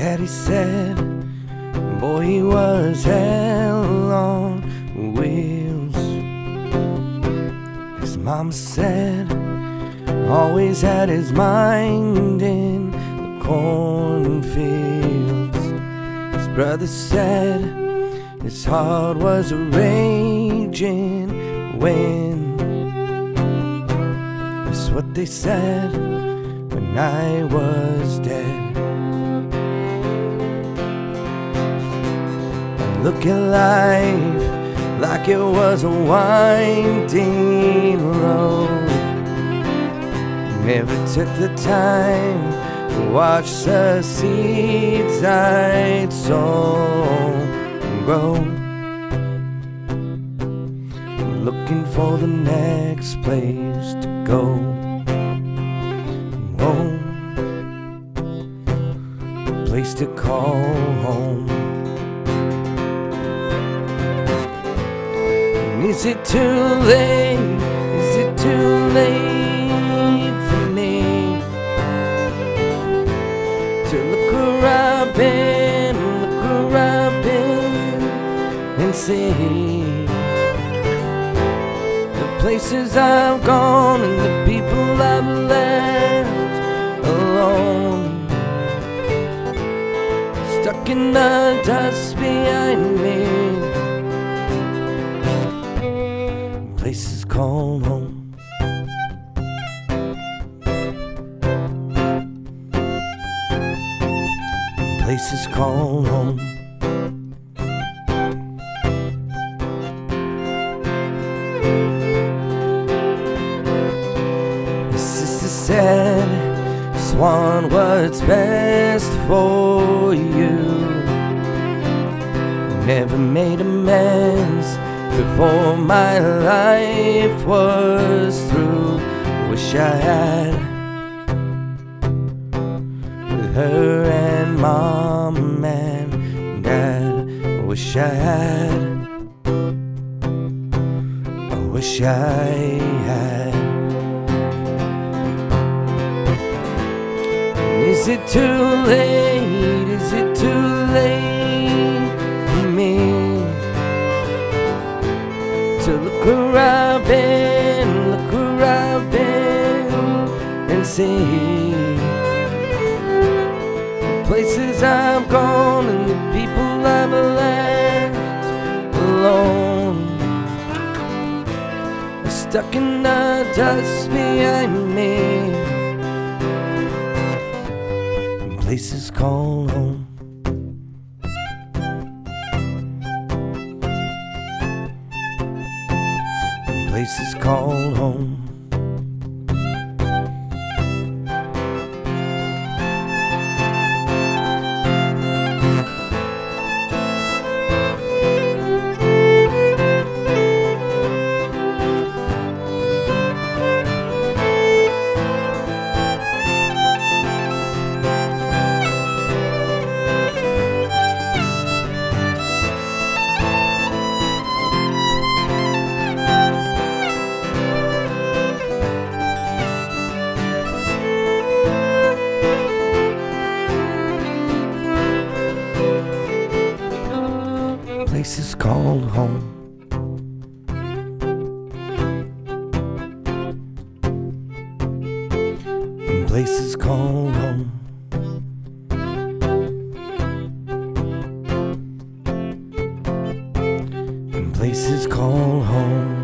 Daddy said, boy, he was hell on wheels. His mama said, always had his mind in the cornfields. His brother said, his heart was a raging wind. That's what they said when I was dead. Look at life like it was a winding road. Never took the time to watch the seeds I'd sown grow. Looking for the next place to go. Place to call home. Is it too late? Is it too late for me to look where I've been, look where I've been, and see the places I've gone and the people I've left alone, stuck in the dust behind me. Called home. Places called home. His sister said, Swan, what's best for you? Never made amends before my life was through. Wish I had with her and mom and dad. Wish I had. I wish I had. Is it too late? Is it too late and places I've gone and the people I've left alone. Stuck in the dust behind me. Places called home. places called home. place is called home. And place is called home. And place is called home.